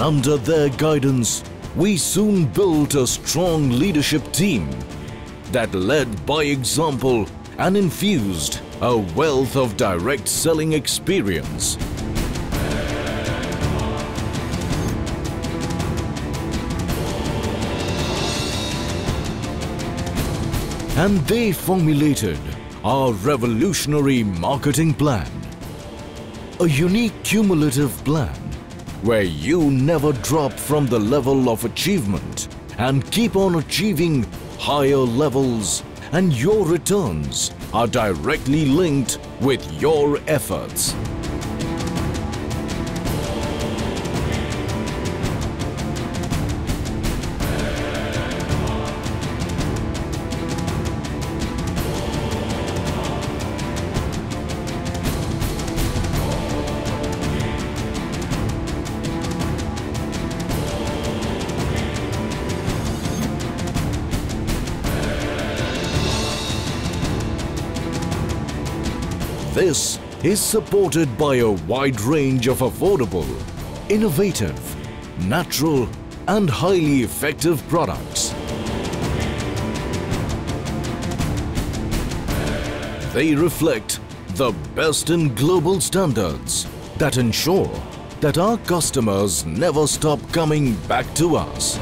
And under their guidance, we soon built a strong leadership team that led by example and infused a wealth of direct selling experience. And they formulated our revolutionary marketing plan. A unique cumulative plan where you never drop from the level of achievement and keep on achieving higher levels and your returns are directly linked with your efforts. This is supported by a wide range of affordable, innovative, natural and highly effective products. They reflect the best in global standards that ensure that our customers never stop coming back to us.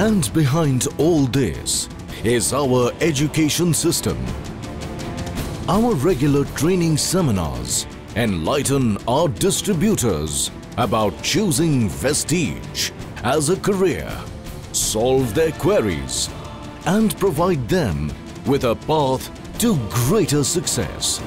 And behind all this is our education system. Our regular training seminars enlighten our distributors about choosing Vestige as a career, solve their queries, and provide them with a path to greater success.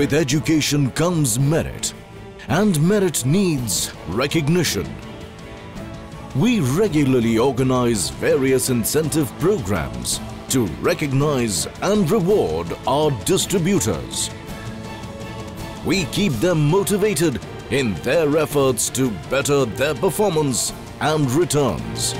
With education comes merit, and merit needs recognition. We regularly organize various incentive programs to recognize and reward our distributors. We keep them motivated in their efforts to better their performance and returns.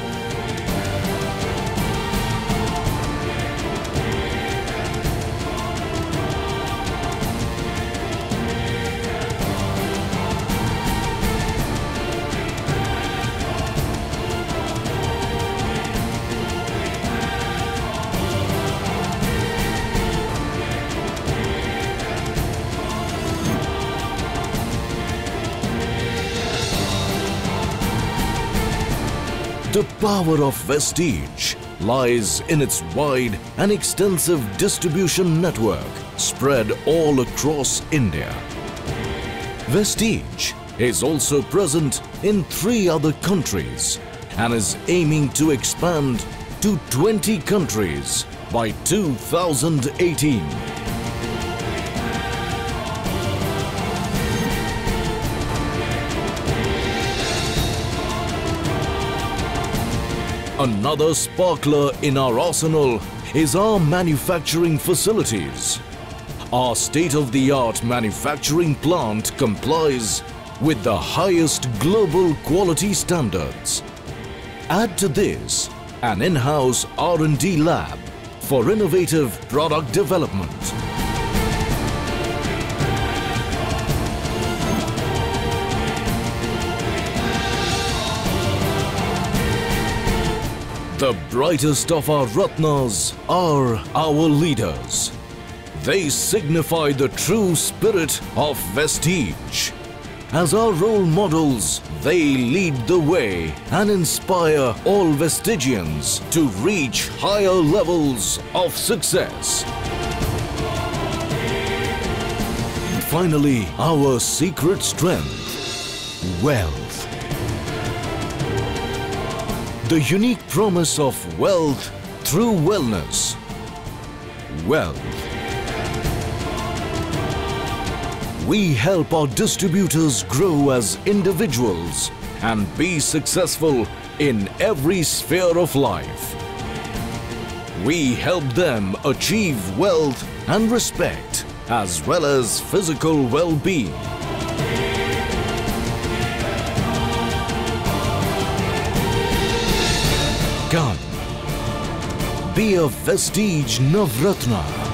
Power of Vestige lies in its wide and extensive distribution network spread all across India. Vestige is also present in three other countries and is aiming to expand to 20 countries by 2018. Another sparkler in our arsenal is our manufacturing facilities. Our state-of-the-art manufacturing plant complies with the highest global quality standards. Add to this an in-house R&D lab for innovative product development. The brightest of our Ratnas are our leaders. They signify the true spirit of Vestige. As our role models, they lead the way and inspire all Vestigians to reach higher levels of success. Finally, our secret strength, wealth. The unique promise of wealth through wellness. Wealth. We help our distributors grow as individuals and be successful in every sphere of life. We help them achieve wealth and respect as well as physical well-being. Be a Vestige Navratna.